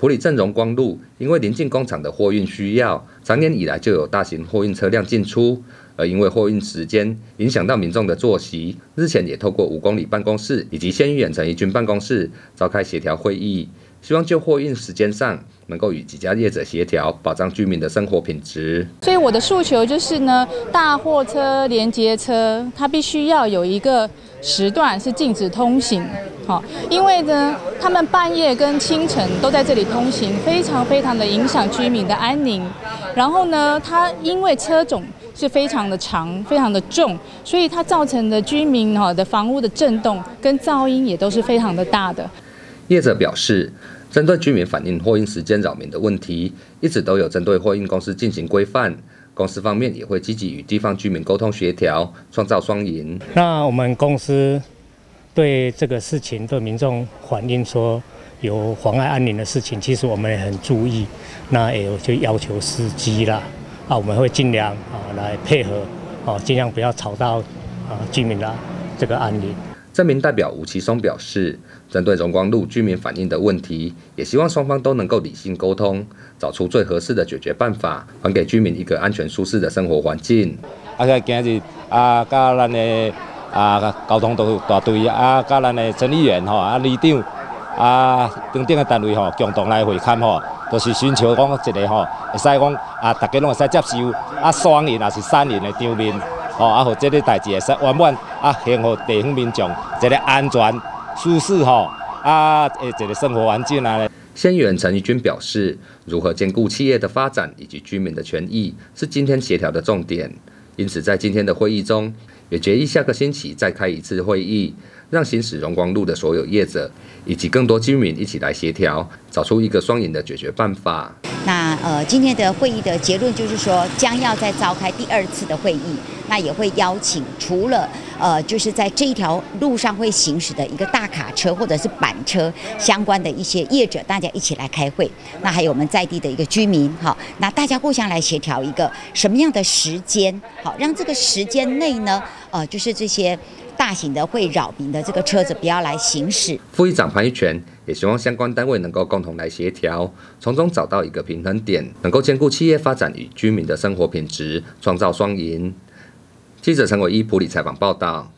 普里镇荣光路因为临近工厂的货运需要，长年以来就有大型货运车辆进出，而因为货运时间影响到民众的作息，日前也透过五公里办公室以及县域远程一军办公室召开协调会议，希望就货运时间上能够与几家业者协调，保障居民的生活品质。所以我的诉求就是呢，大货车、连接车，它必须要有一个时段是禁止通行。好，因为呢，他们半夜跟清晨都在这里通行，非常非常的影响居民的安宁。然后呢，它因为车种是非常的长、非常的重，所以它造成的居民哈的房屋的震动跟噪音也都是非常的大的。业者表示，针对居民反映货运时间扰民的问题，一直都有针对货运公司进行规范。公司方面也会积极与地方居民沟通协调，创造双赢。那我们公司。对这个事情，对民众反映说有妨碍安宁的事情，其实我们也很注意，那也有就要求司机啦，啊，我们会尽量啊来配合，啊，尽量不要吵到啊居民的这个安宁。这名代表吴其松表示，针对荣光路居民反映的问题，也希望双方都能够理性沟通，找出最合适的解决办法，还给居民一个安全舒适的生活环境。啊，今日啊，甲咱的。啊，交通大大队啊，甲咱的陈议员吼，啊，里长啊，等等的单位吼，共同来会勘吼，都是寻求讲一个吼，会使讲啊，大家拢会使接受啊，双赢也是三赢的场面，吼，啊，或这个代志会使圆满啊，幸福地方民众一个安全、舒适吼，啊，诶，一个生活环境啊。县议员陈义军表示，如何兼顾企业的发展以及居民的权益，是今天协调的重点。因此，在今天的会议中，也决议下个星期再开一次会议，让行驶荣光路的所有业者以及更多居民一起来协调，找出一个双赢的解决办法。那呃，今天的会议的结论就是说，将要再召开第二次的会议，那也会邀请除了呃，就是在这一条路上会行驶的一个大卡车或者是板车相关的一些业者，大家一起来开会。那还有我们在地的一个居民，好，那大家互相来协调一个什么样的时间，好，让这个时间内呢，呃，就是这些。大型的会扰民的这个车子不要来行驶。副议长潘玉泉也希望相关单位能够共同来协调，从中找到一个平衡点，能够兼顾企业发展与居民的生活品质，创造双赢。记者陈伟一普里采访报道。